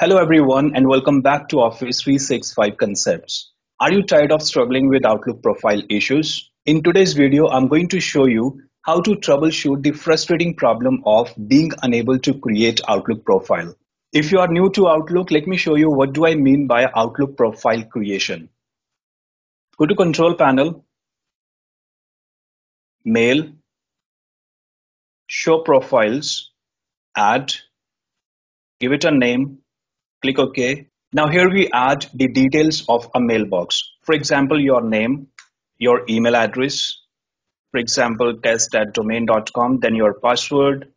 Hello everyone and welcome back to Office 365 Concepts. Are you tired of struggling with Outlook profile issues? In today's video, I'm going to show you how to troubleshoot the frustrating problem of being unable to create Outlook profile. If you are new to Outlook, let me show you what do I mean by Outlook profile creation. Go to Control Panel, Mail, Show Profiles, Add, give it a name, click OK. Now here we add the details of a mailbox. For example, your name, your email address, for example, test at domain.com, then your password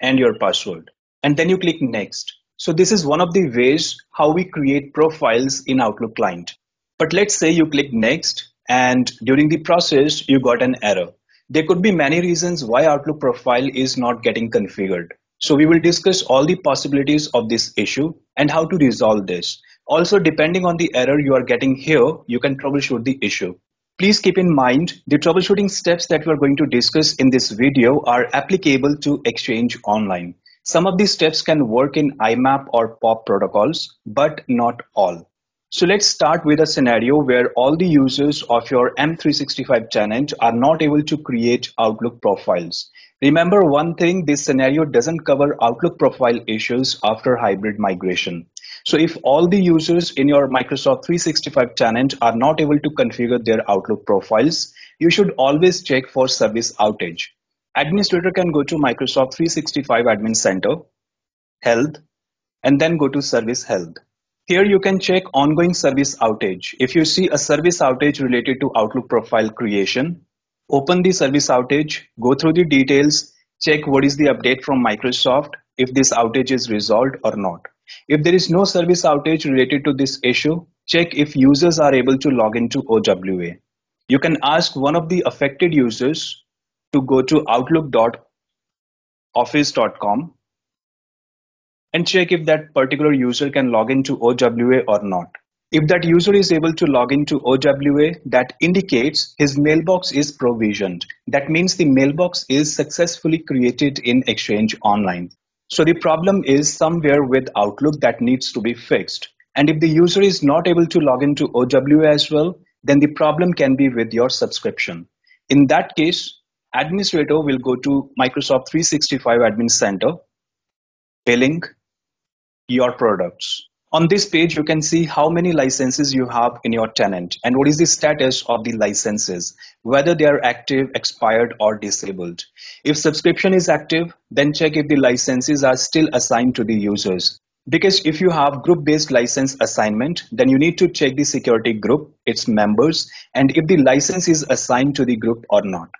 and your password. And then you click next. So this is one of the ways how we create profiles in Outlook client. But let's say you click next and during the process, you got an error. There could be many reasons why Outlook profile is not getting configured. So we will discuss all the possibilities of this issue and how to resolve this. Also, depending on the error you are getting here, you can troubleshoot the issue. Please keep in mind the troubleshooting steps that we are going to discuss in this video are applicable to Exchange Online. Some of these steps can work in IMAP or POP protocols, but not all. So let's start with a scenario where all the users of your M365 tenant are not able to create Outlook profiles. Remember one thing, this scenario doesn't cover Outlook profile issues after hybrid migration. So if all the users in your Microsoft 365 tenant are not able to configure their Outlook profiles, you should always check for service outage. Administrator can go to Microsoft 365 Admin Center, Health, and then go to Service Health. Here you can check ongoing service outage. If you see a service outage related to Outlook profile creation, open the service outage, go through the details, check what is the update from Microsoft, if this outage is resolved or not. If there is no service outage related to this issue, check if users are able to log into OWA. You can ask one of the affected users to go to outlook.office.com and check if that particular user can log into OWA or not. If that user is able to log into OWA, that indicates his mailbox is provisioned. That means the mailbox is successfully created in Exchange Online. So the problem is somewhere with Outlook that needs to be fixed. And if the user is not able to log into OWA as well, then the problem can be with your subscription. In that case, administrator will go to Microsoft 365 Admin Center, billing, your products. On this page, you can see how many licenses you have in your tenant and what is the status of the licenses, whether they are active, expired or disabled. If subscription is active, then check if the licenses are still assigned to the users. Because if you have group-based license assignment, then you need to check the security group, its members, and if the license is assigned to the group or not.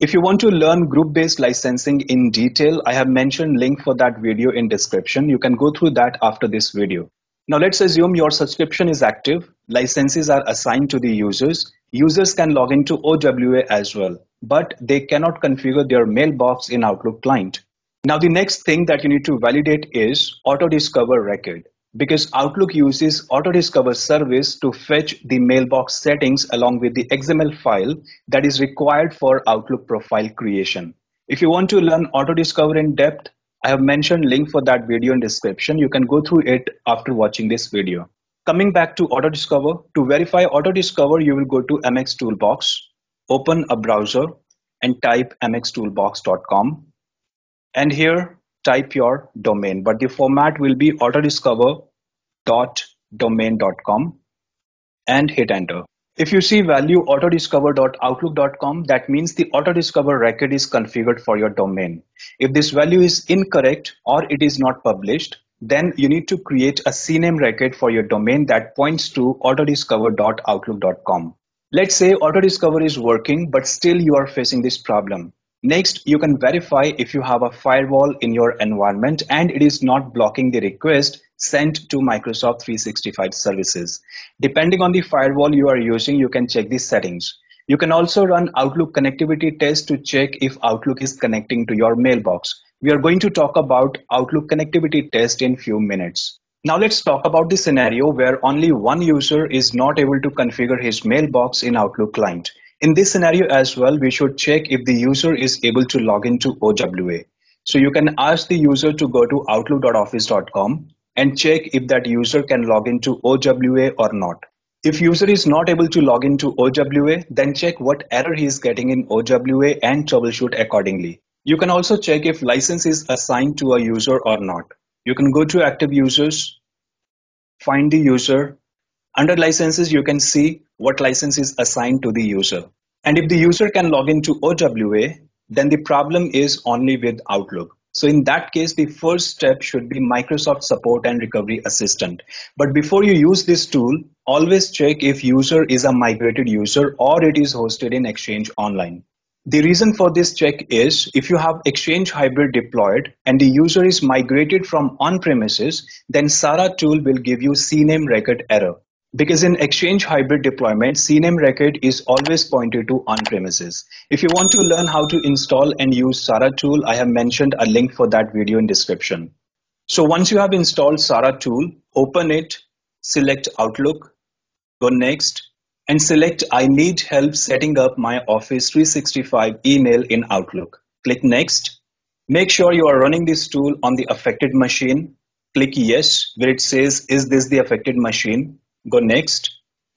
If you want to learn group-based licensing in detail, I have mentioned link for that video in description. You can go through that after this video. Now let's assume your subscription is active, licenses are assigned to the users. Users can log into OWA as well, but they cannot configure their mailbox in Outlook client. Now the next thing that you need to validate is Auto Discover record because Outlook uses Auto Discover service to fetch the mailbox settings along with the XML file that is required for Outlook profile creation. If you want to learn Auto Discover in depth, I have mentioned link for that video in description. You can go through it after watching this video. Coming back to Auto Discover, to verify Auto Discover, you will go to MX Toolbox, open a browser and type mxtoolbox.com. And here type your domain, but the format will be autodiscover.domain.com and hit enter. If you see value autodiscover.outlook.com, that means the autodiscover record is configured for your domain. If this value is incorrect or it is not published, then you need to create a CNAME record for your domain that points to autodiscover.outlook.com. Let's say autodiscover is working, but still you are facing this problem. Next, you can verify if you have a firewall in your environment and it is not blocking the request sent to Microsoft 365 services. Depending on the firewall you are using, you can check these settings. You can also run Outlook connectivity test to check if Outlook is connecting to your mailbox. We are going to talk about Outlook connectivity test in few minutes. Now let's talk about the scenario where only one user is not able to configure his mailbox in Outlook client. In this scenario as well, we should check if the user is able to log into OWA. So you can ask the user to go to outlook.office.com, and check if that user can log into OWA or not. If user is not able to log into OWA, then check what error he is getting in OWA and troubleshoot accordingly. You can also check if license is assigned to a user or not. You can go to active users, find the user. Under licenses, you can see what license is assigned to the user. And if the user can log into OWA, then the problem is only with Outlook. So in that case, the first step should be Microsoft Support and Recovery Assistant. But before you use this tool, always check if user is a migrated user or it is hosted in Exchange Online. The reason for this check is if you have Exchange Hybrid deployed and the user is migrated from on-premises, then SARA tool will give you CNAME record error. Because in Exchange Hybrid deployment, CNAME record is always pointed to on-premises. If you want to learn how to install and use SARA tool, I have mentioned a link for that video in description. So once you have installed SARA tool, open it, select Outlook, go next, and select I need help setting up my Office 365 email in Outlook. Click Next. Make sure you are running this tool on the affected machine. Click Yes, where it says, is this the affected machine? Go Next.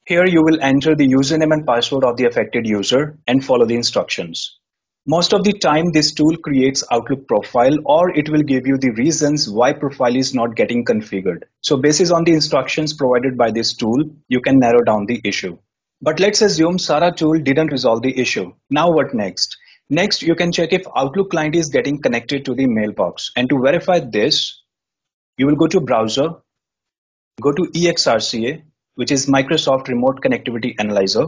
Here you will enter the username and password of the affected user and follow the instructions. Most of the time, this tool creates Outlook profile or it will give you the reasons why profile is not getting configured. So based on the instructions provided by this tool, you can narrow down the issue. But let's assume SARA tool didn't resolve the issue. Now what next? Next, you can check if Outlook client is getting connected to the mailbox. And to verify this, you will go to browser, go to EXRCA, which is Microsoft Remote Connectivity Analyzer.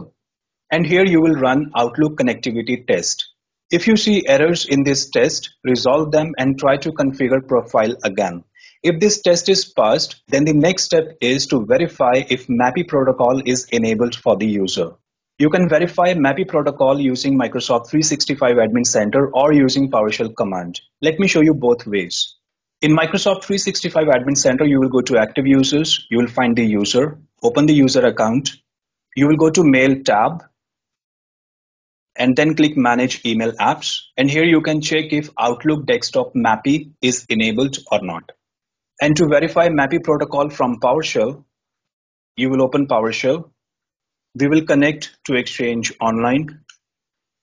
And here you will run Outlook connectivity test. If you see errors in this test, resolve them and try to configure profile again. If this test is passed, then the next step is to verify if MAPI protocol is enabled for the user. You can verify MAPI protocol using Microsoft 365 Admin Center or using PowerShell command. Let me show you both ways. In Microsoft 365 Admin Center, you will go to Active Users, you will find the user, open the user account, you will go to Mail tab, and then click Manage Email Apps. And here you can check if Outlook Desktop MAPI is enabled or not. And to verify MAPI protocol from PowerShell, you will open PowerShell. We will connect to Exchange Online.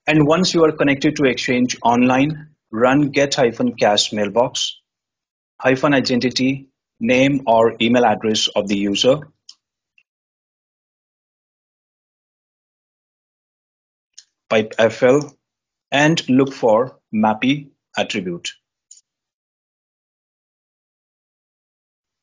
And once you are connected to Exchange Online, run get-CASMailbox, hyphen identity, name or email address of the user. Pipe FL and look for MAPI attribute.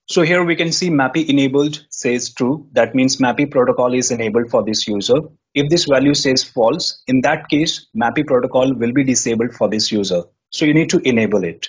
So here we can see MAPI enabled says true. That means MAPI protocol is enabled for this user. If this value says false, in that case, MAPI protocol will be disabled for this user. So you need to enable it.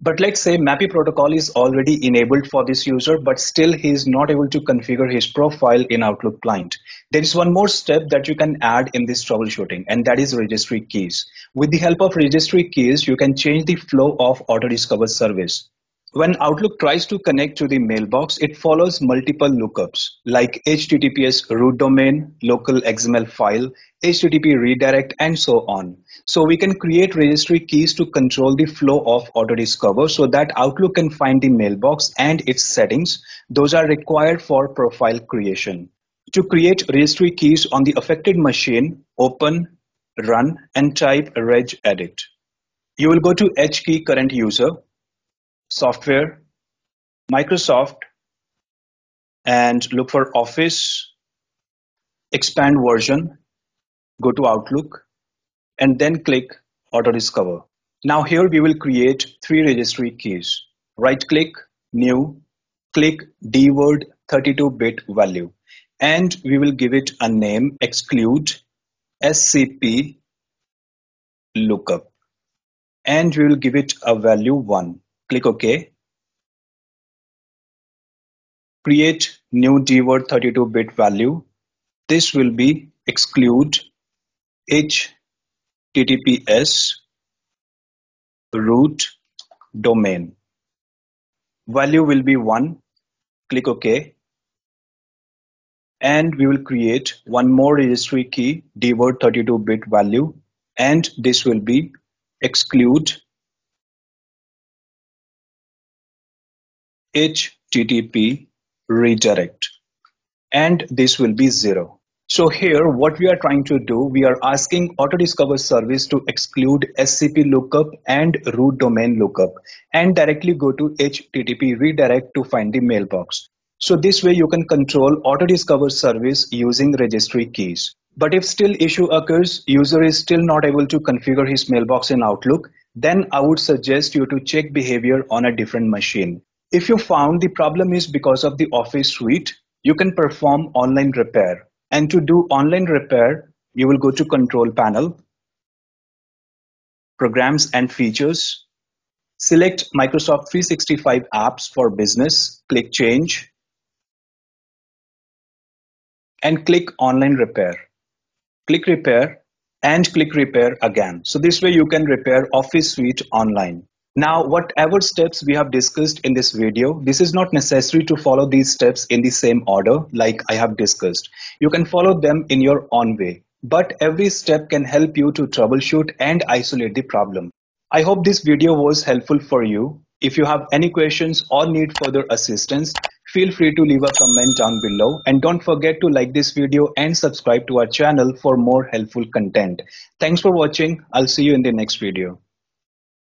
But let's say MAPI protocol is already enabled for this user, but still he is not able to configure his profile in Outlook client. There is one more step that you can add in this troubleshooting, and that is registry keys. With the help of registry keys, you can change the flow of auto discover service. When Outlook tries to connect to the mailbox, it follows multiple lookups like HTTPS root domain, local XML file, HTTP redirect, and so on. So we can create registry keys to control the flow of auto-discover so that Outlook can find the mailbox and its settings. Those are required for profile creation. To create registry keys on the affected machine, open, run, and type regedit. You will go to HKey current user software, Microsoft, and look for Office, expand version, go to Outlook, and then click Auto Discover. Now here we will create three registry keys. Right click, new, click dword 32-bit value, and we will give it a name exclude scp lookup, and we will give it a value 1 Click OK. Create new dword 32-bit value. This will be exclude HTTPS root domain. Value will be 1. Click OK. And we will create one more registry key dword 32-bit value and this will be exclude HTTP redirect and this will be zero. So here what we are trying to do, we are asking Autodiscover service to exclude SCP lookup and root domain lookup and directly go to HTTP redirect to find the mailbox. So this way you can control Autodiscover service using registry keys. But if still issue occurs, user is still not able to configure his mailbox in Outlook, then I would suggest you to check behavior on a different machine. If you found the problem is because of the Office suite, you can perform online repair. And to do online repair, you will go to Control Panel, Programs and Features, select Microsoft 365 Apps for Business, click Change, and click Online Repair. Click Repair and click Repair again. So this way you can repair Office Suite online. Now, whatever steps we have discussed in this video, this is not necessary to follow these steps in the same order like I have discussed. You can follow them in your own way, but every step can help you to troubleshoot and isolate the problem. I hope this video was helpful for you. If you have any questions or need further assistance, feel free to leave a comment down below and don't forget to like this video and subscribe to our channel for more helpful content. Thanks for watching. I'll see you in the next video.